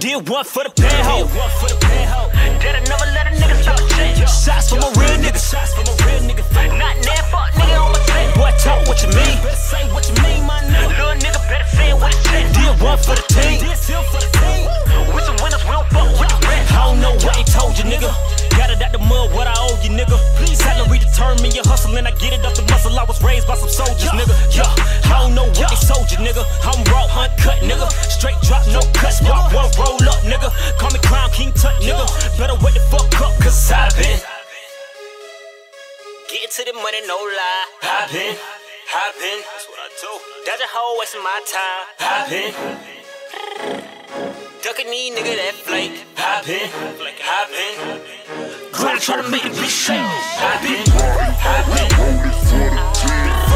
Did one for the panhole. Did I never let a nigga stop shit? Shots from a real nigga. Shots from a real nigga. Not now, fuck nigga on my set. Boy, talk what you mean. Better say what you mean, my nigga. Little nigga better say what he said. Did one for the team. Did still for the team. We some winners, we don't fuck with the rest. I don't know what they told you, nigga. Got it out the mud, what I owe you, nigga. Salary determine your hustle, and I get it off the muscle. I was raised by some soldiers, nigga. Yeah, don't know what they sold you, nigga. I'm raw, uncut, nigga. Straight drop, no cuts. Walk one, roll up, nigga. Call me Crown King Tut, nigga. Better wake the fuck up, cause I've been. Get to the money, no lie. I've been. I've been. That's what I do. Dodge a hoe, wasting my time. I've been. Ducking these nigga that flake. I've been. I've been. Grind try to make it be shake. I've been. I've been.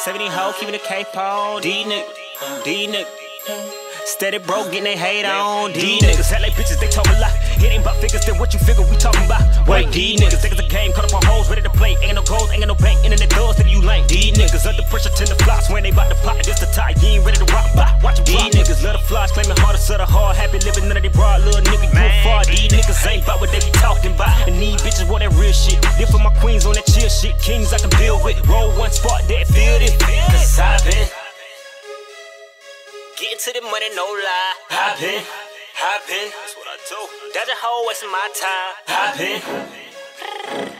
70 hoe, keeping the cape on. D nigga. D nigga. Steady broke, getting they hate on. D niggas, LA bitches, they talk a lot. It ain't about figures, then what you figure we talking about. Wait, D niggas, it's a game, caught up on hoes, ready to play. Ain't no goals, ain't no bank, internet doors, then you lame. D niggas, under pressure, tend to flops when they bout to pop. This the tie, you ain't ready to rock, bop. Watch them D niggas, let the flies, claiming hardest of the hard, happy living, none of they broad, little nigga, you a fraud. D niggas ain't about what they be talking about. And these bitches want that real shit. Then for my queens on that chill shit, kings I can deal with. Roll one spot, that feel it. Cause I've been. Getting to the money, no lie. I've been, I've been, That's what I do. Dodge a hoe, wasting my time. I've been,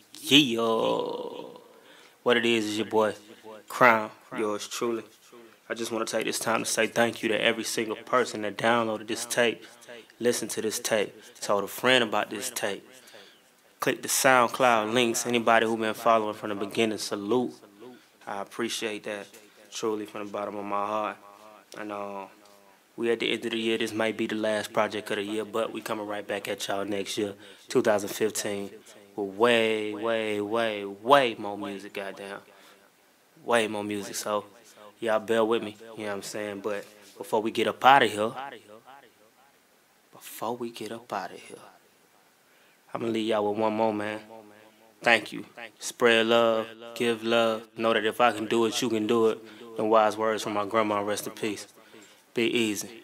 yeah. What it is is your boy, Crown, yours truly. I just want to take this time to say thank you to every single person that downloaded this tape, listened to this tape, told a friend about this tape. Click the SoundCloud links. Anybody who been following from the beginning, salute. I appreciate that truly from the bottom of my heart. And uh, we at the end of the year. This might be the last project of the year, but we coming right back at y'all next year, 2015, with way, way, way, way more music. Goddamn, way more music. So y'all bear with me. You know what I'm saying? But before we get up out of here, before we get up out of here, I'm gonna leave y'all with one more man. Thank you. Spread love, give love. Know that if I can do it, you can do it. And wise words from my grandma. Rest in peace. Be easy.